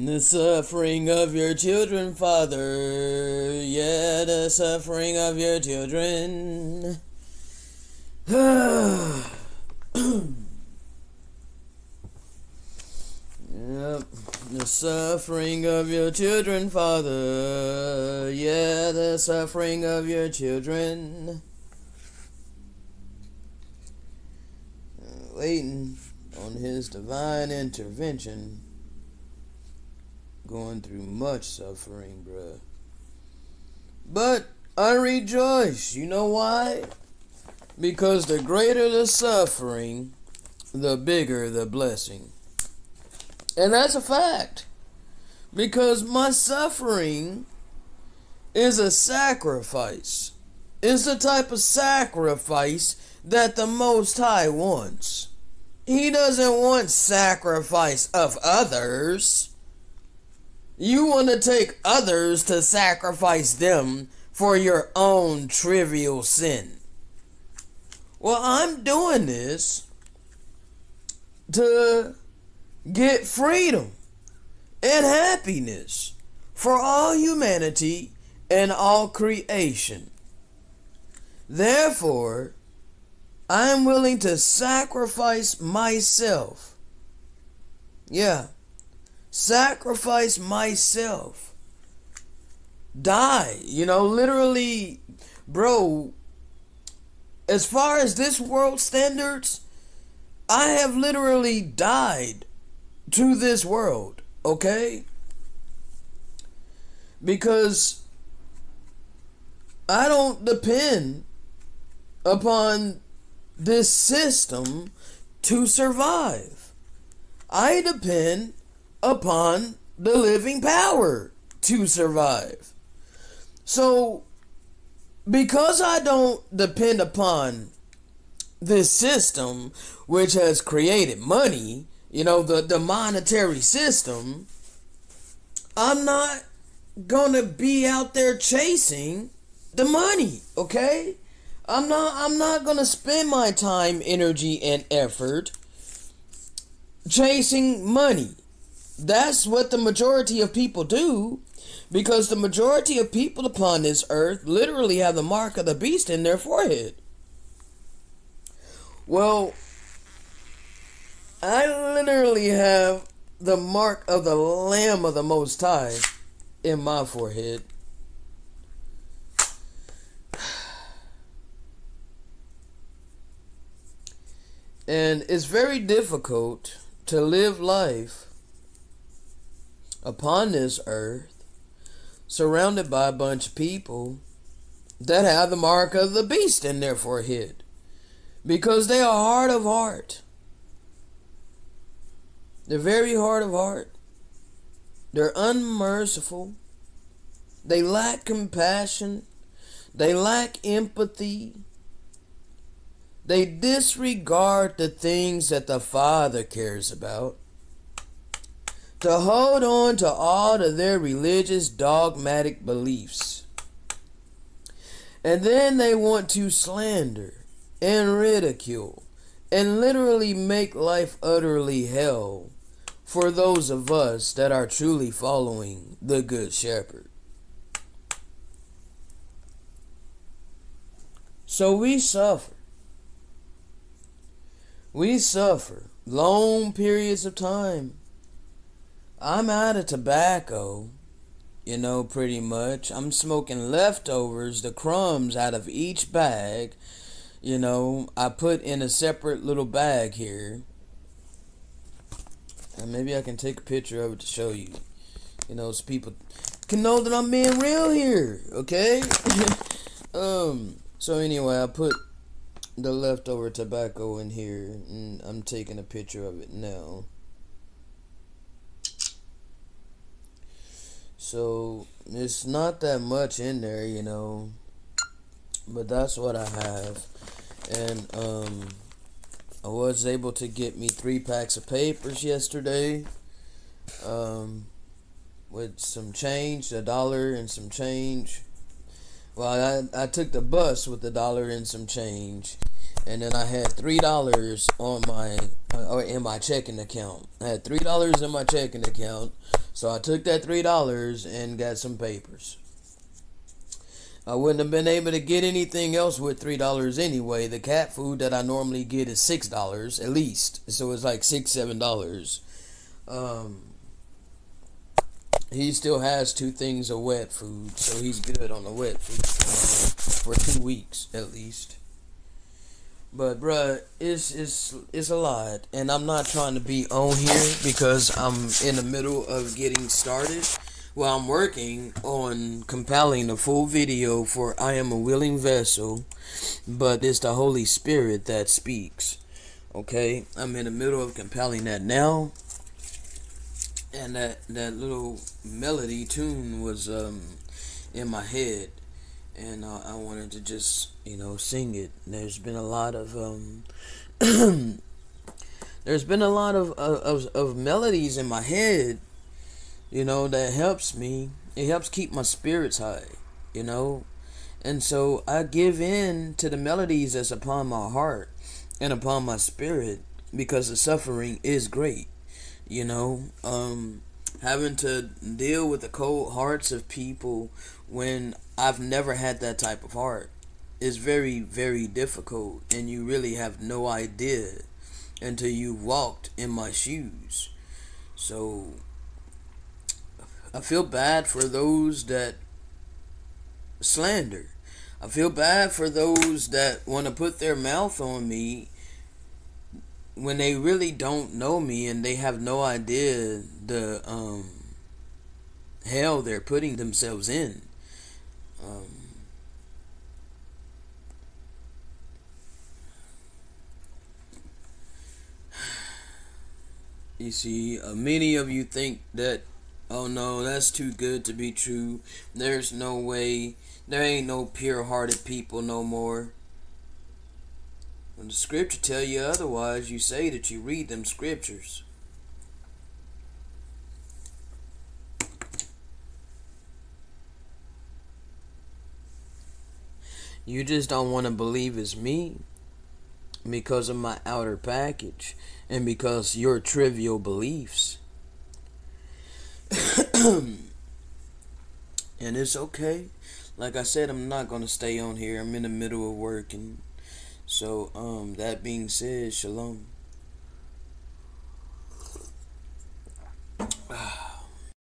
The suffering of your children, Father. Yeah, the suffering of your children. yep. The suffering of your children, Father. Yeah, the suffering of your children. Waiting on His divine intervention. Going through much suffering, bruh. But I rejoice. You know why? Because the greater the suffering, the bigger the blessing. And that's a fact. Because my suffering is a sacrifice. It's the type of sacrifice that the Most High wants. He doesn't want sacrifice of others. You want to take others to sacrifice them for your own trivial sin. Well, I'm doing this to get freedom and happiness for all humanity and all creation. Therefore, I am willing to sacrifice myself. Yeah, sacrifice myself. Die, you know, literally, bro. As far as this world standards, I have literally died to this world, okay? Because I don't depend upon this system to survive. I depend upon the living power to survive. So, because I don't depend upon this system which has created money, you know, the, the monetary system, I'm not gonna be out there chasing the money, okay? I'm not I'm not gonna spend my time, energy, and effort chasing money. That's what the majority of people do because the majority of people upon this earth literally have the mark of the beast in their forehead. Well, I literally have the mark of the Lamb of the Most High in my forehead. And it's very difficult to live life upon this earth surrounded by a bunch of people that have the mark of the beast in their forehead because they are hard of heart. They're very hard of heart. They're unmerciful. They lack compassion. They lack empathy. They disregard the things that the Father cares about. To hold on to all of their religious dogmatic beliefs. And then they want to slander and ridicule and literally make life utterly hell for those of us that are truly following the Good Shepherd. So we suffer. We suffer long periods of time. I'm out of tobacco, you know, pretty much. I'm smoking leftovers, the crumbs out of each bag. You know, I put in a separate little bag here and maybe I can take a picture of it to show you. You know, so people can know that I'm being real here, okay? um, so anyway, I put the leftover tobacco in here, and I'm taking a picture of it now. So, it's not that much in there, you know, but that's what I have. And, um, I was able to get me three packs of papers yesterday um, with some change, a dollar and some change. Well, I, I took the bus with a dollar and some change, and then I had three dollars on my uh, in my checking account. I had three dollars in my checking account, So I took that three dollars and got some papers. I wouldn't have been able to get anything else with three dollars anyway. The cat food that I normally get is six dollars at least, so it's like six, seven dollars. Um, he still has two things of wet food, so he's good on the wet food for two weeks at least. But bruh, it's it's it's a lot, and I'm not trying to be on here because I'm in the middle of getting started. Well, I'm working on compiling a full video for I am a willing vessel, but it's the Holy Spirit that speaks. Okay, I'm in the middle of compiling that now, and that that little melody tune was um in my head and uh, I wanted to just you know sing it. There's been a lot of um, there's been a lot of, of of melodies in my head, you know, that helps me. It helps keep my spirits high, you know, and so I give in to the melodies that's upon my heart and upon my spirit because the suffering is great, you know. Um, having to deal with the cold hearts of people when I've never had that type of heart is very, very difficult, and you really have no idea until you walked in my shoes. So I feel bad for those that slander. I feel bad for those that want to put their mouth on me when they really don't know me and they have no idea the um, hell they're putting themselves in. Um, you see, uh, many of you think that, oh no, that's too good to be true. There's no way. There ain't no pure-hearted people no more. When the scripture tell you otherwise, you say that you read them scriptures. You just don't want to believe it's me because of my outer package and because your trivial beliefs. and it's okay. Like I said, I'm not going to stay on here. I'm in the middle of working. So, um, that being said, shalom.